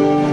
Schatz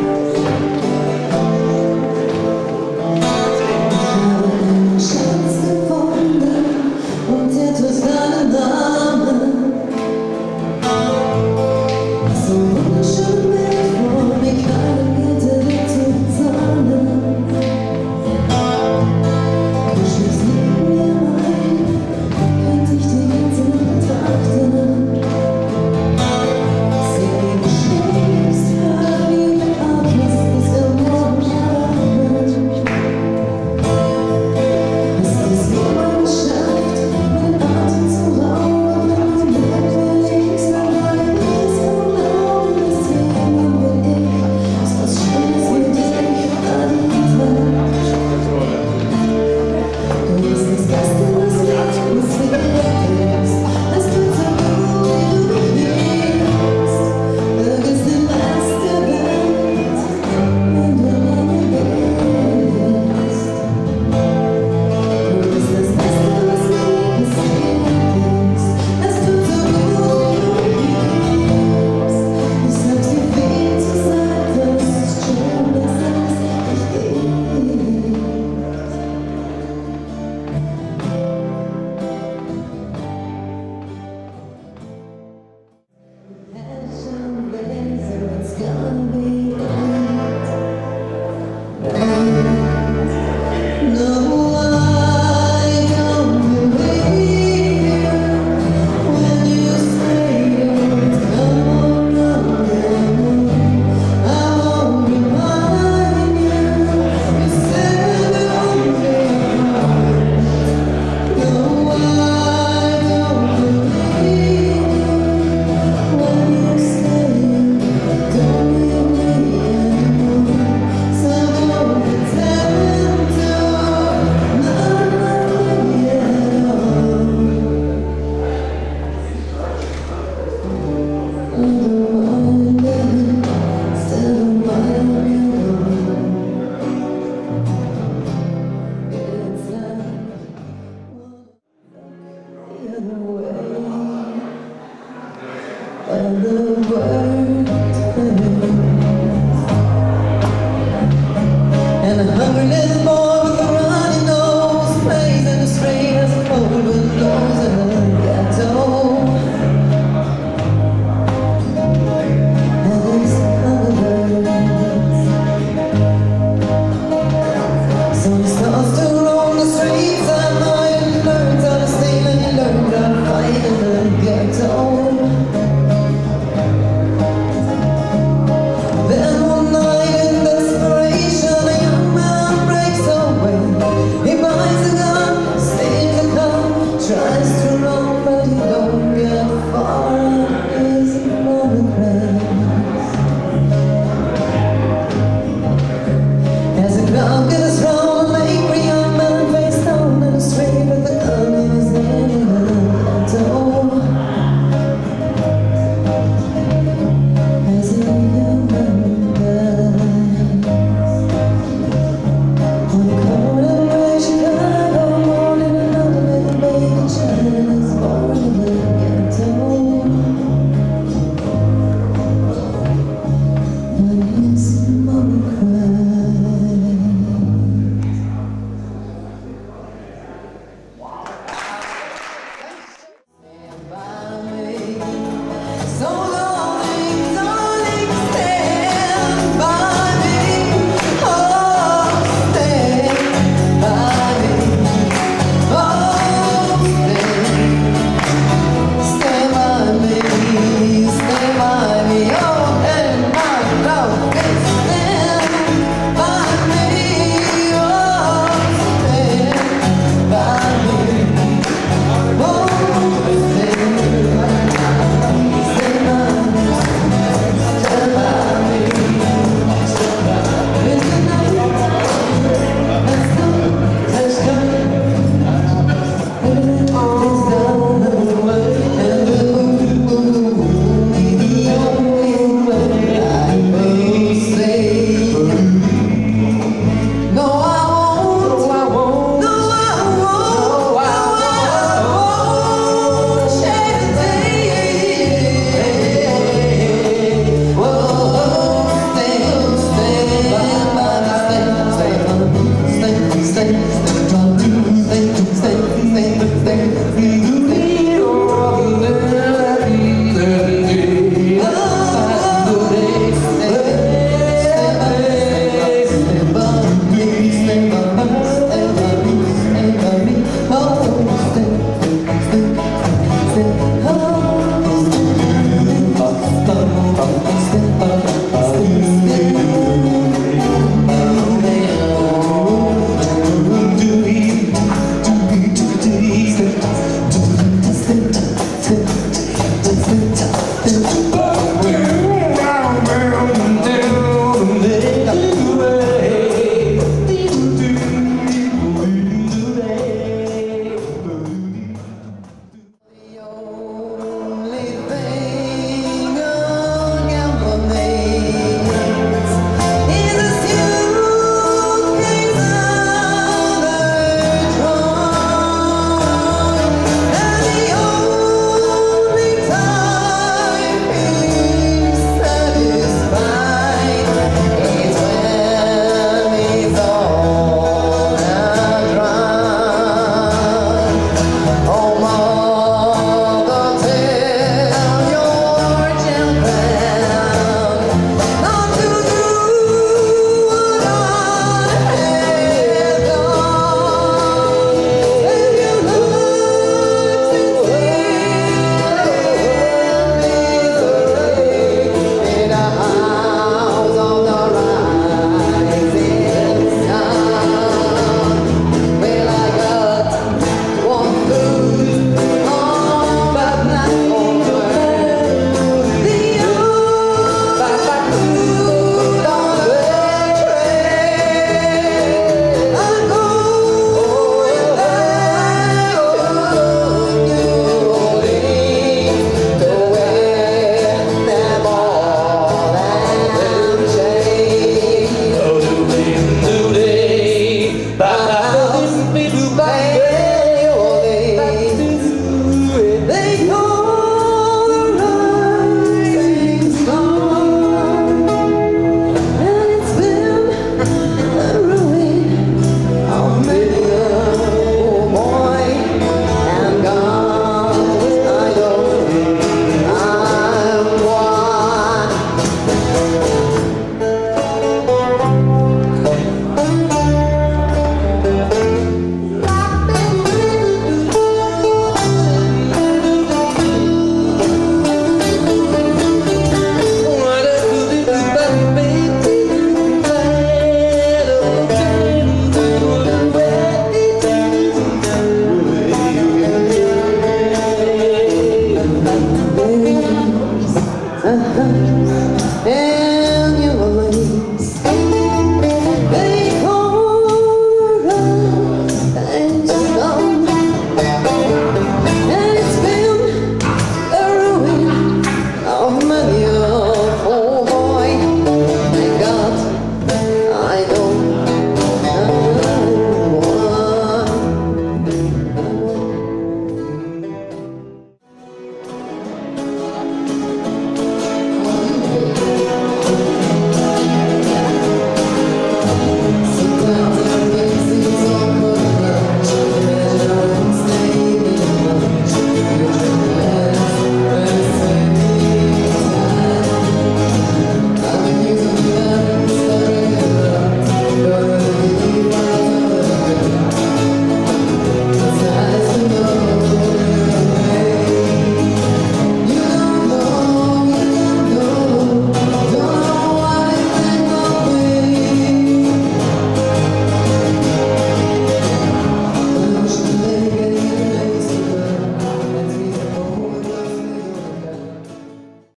gonna be And